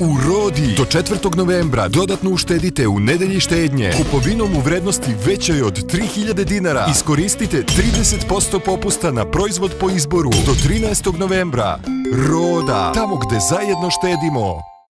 U Rodi do 4. novembra dodatno uštedite u nedelji štednje. Kupovinom u vrednosti većoj od 3000 dinara iskoristite 30% popusta na proizvod po izboru do 13. novembra. Roda, tamo gde zajedno štedimo.